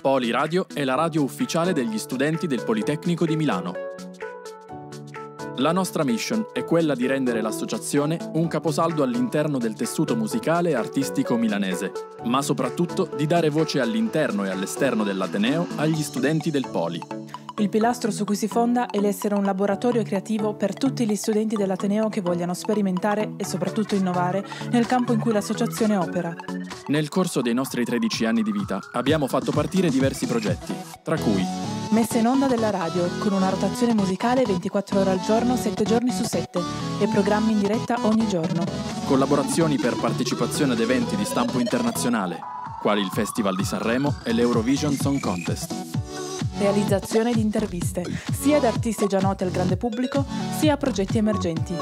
Poli Radio è la radio ufficiale degli studenti del Politecnico di Milano. La nostra mission è quella di rendere l'associazione un caposaldo all'interno del tessuto musicale e artistico milanese, ma soprattutto di dare voce all'interno e all'esterno dell'Ateneo agli studenti del Poli. Il pilastro su cui si fonda è l'essere un laboratorio creativo per tutti gli studenti dell'Ateneo che vogliano sperimentare e soprattutto innovare nel campo in cui l'associazione opera. Nel corso dei nostri 13 anni di vita abbiamo fatto partire diversi progetti, tra cui Messa in onda della radio, con una rotazione musicale 24 ore al giorno, 7 giorni su 7 e programmi in diretta ogni giorno. collaborazioni per partecipazione ad eventi di stampo internazionale, quali il Festival di Sanremo e l'Eurovision Song Contest. Realizzazione di interviste, sia ad artisti già noti al grande pubblico, sia a progetti emergenti.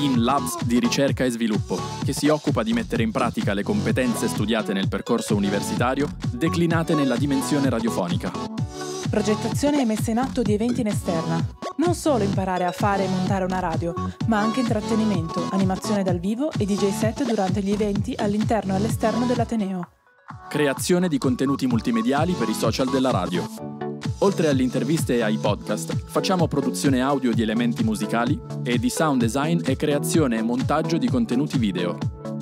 In Labs di ricerca e sviluppo, che si occupa di mettere in pratica le competenze studiate nel percorso universitario, declinate nella dimensione radiofonica. Progettazione e messa in atto di eventi in esterna. Non solo imparare a fare e montare una radio, ma anche intrattenimento, animazione dal vivo e DJ set durante gli eventi all'interno e all'esterno dell'Ateneo. Creazione di contenuti multimediali per i social della radio. Oltre alle interviste e ai podcast, facciamo produzione audio di elementi musicali e di sound design e creazione e montaggio di contenuti video.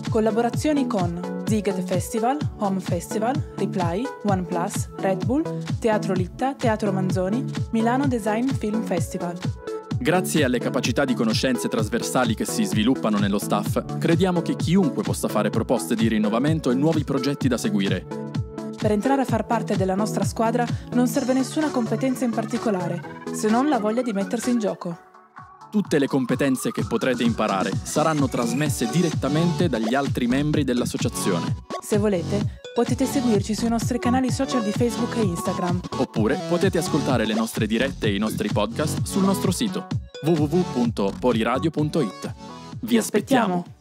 Collaborazioni con Ziget Festival, Home Festival, Reply, OnePlus, Red Bull, Teatro Litta, Teatro Manzoni, Milano Design Film Festival. Grazie alle capacità di conoscenze trasversali che si sviluppano nello staff, crediamo che chiunque possa fare proposte di rinnovamento e nuovi progetti da seguire. Per entrare a far parte della nostra squadra non serve nessuna competenza in particolare, se non la voglia di mettersi in gioco. Tutte le competenze che potrete imparare saranno trasmesse direttamente dagli altri membri dell'associazione. Se volete, potete seguirci sui nostri canali social di Facebook e Instagram. Oppure potete ascoltare le nostre dirette e i nostri podcast sul nostro sito www.poliradio.it. Vi aspettiamo!